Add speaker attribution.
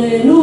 Speaker 1: Vâsle